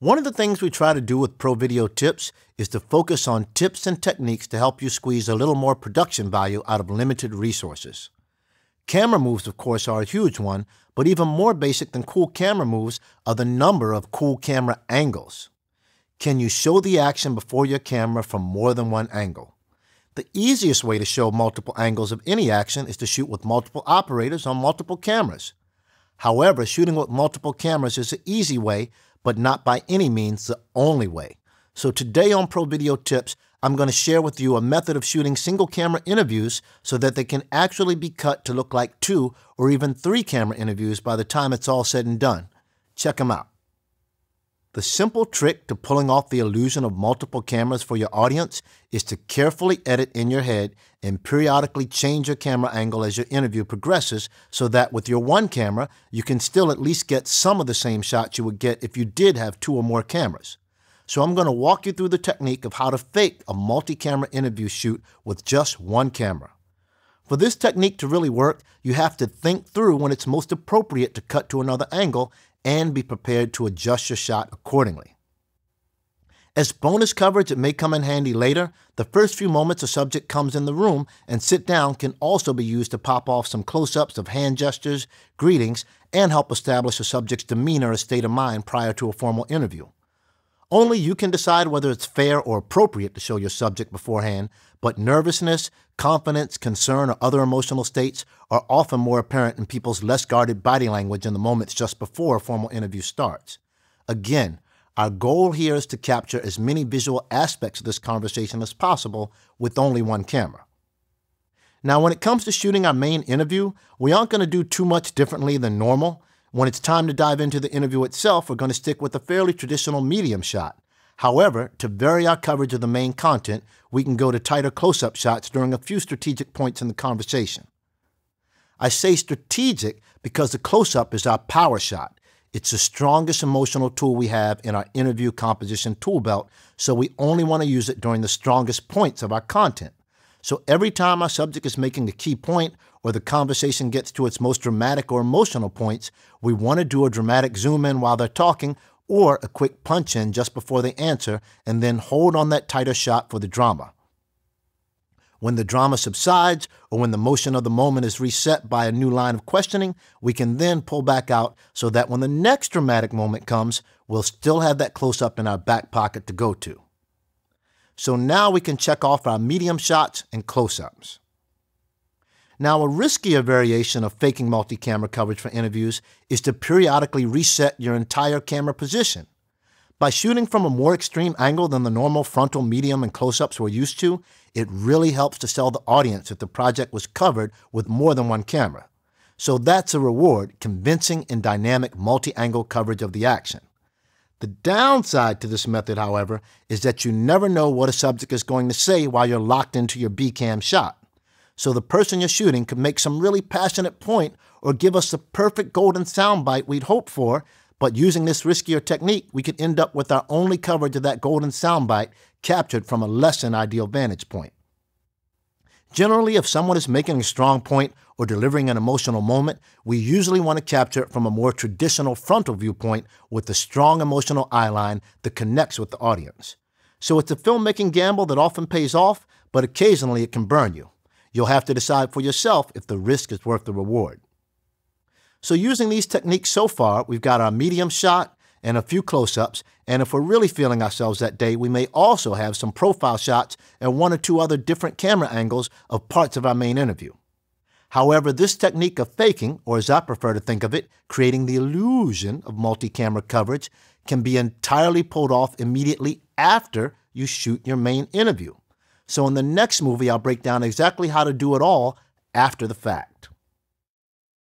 One of the things we try to do with Pro Video Tips is to focus on tips and techniques to help you squeeze a little more production value out of limited resources. Camera moves, of course, are a huge one, but even more basic than cool camera moves are the number of cool camera angles. Can you show the action before your camera from more than one angle? The easiest way to show multiple angles of any action is to shoot with multiple operators on multiple cameras. However, shooting with multiple cameras is an easy way but not by any means the only way. So today on Pro Video Tips, I'm going to share with you a method of shooting single camera interviews so that they can actually be cut to look like two or even three camera interviews by the time it's all said and done. Check them out. The simple trick to pulling off the illusion of multiple cameras for your audience is to carefully edit in your head and periodically change your camera angle as your interview progresses so that with your one camera, you can still at least get some of the same shots you would get if you did have two or more cameras. So I'm going to walk you through the technique of how to fake a multi-camera interview shoot with just one camera. For this technique to really work, you have to think through when it's most appropriate to cut to another angle and be prepared to adjust your shot accordingly. As bonus coverage, it may come in handy later. The first few moments a subject comes in the room and sit down can also be used to pop off some close ups of hand gestures, greetings, and help establish a subject's demeanor or state of mind prior to a formal interview. Only you can decide whether it's fair or appropriate to show your subject beforehand, but nervousness, confidence, concern, or other emotional states are often more apparent in people's less guarded body language in the moments just before a formal interview starts. Again, our goal here is to capture as many visual aspects of this conversation as possible with only one camera. Now, when it comes to shooting our main interview, we aren't going to do too much differently than normal. When it's time to dive into the interview itself, we're going to stick with a fairly traditional medium shot. However, to vary our coverage of the main content, we can go to tighter close up shots during a few strategic points in the conversation. I say strategic because the close up is our power shot. It's the strongest emotional tool we have in our interview composition tool belt, so we only want to use it during the strongest points of our content. So every time our subject is making a key point or the conversation gets to its most dramatic or emotional points, we want to do a dramatic zoom in while they're talking or a quick punch in just before they answer and then hold on that tighter shot for the drama. When the drama subsides or when the motion of the moment is reset by a new line of questioning, we can then pull back out so that when the next dramatic moment comes, we'll still have that close up in our back pocket to go to. So now we can check off our medium shots and close ups. Now, a riskier variation of faking multi camera coverage for interviews is to periodically reset your entire camera position. By shooting from a more extreme angle than the normal frontal, medium, and close ups we're used to, it really helps to sell the audience that the project was covered with more than one camera. So that's a reward convincing and dynamic multi angle coverage of the action. The downside to this method, however, is that you never know what a subject is going to say while you're locked into your B-cam shot. So the person you're shooting could make some really passionate point or give us the perfect golden soundbite we'd hoped for, but using this riskier technique, we could end up with our only coverage of that golden soundbite captured from a less than ideal vantage point. Generally, if someone is making a strong point or delivering an emotional moment, we usually want to capture it from a more traditional frontal viewpoint with a strong emotional eyeline that connects with the audience. So it's a filmmaking gamble that often pays off, but occasionally it can burn you. You'll have to decide for yourself if the risk is worth the reward. So using these techniques so far, we've got our medium shot, and a few close ups. And if we're really feeling ourselves that day, we may also have some profile shots and one or two other different camera angles of parts of our main interview. However, this technique of faking, or as I prefer to think of it, creating the illusion of multi camera coverage, can be entirely pulled off immediately after you shoot your main interview. So, in the next movie, I'll break down exactly how to do it all after the fact.